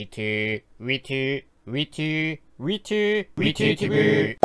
위트 위트 위트 위트 위트 TV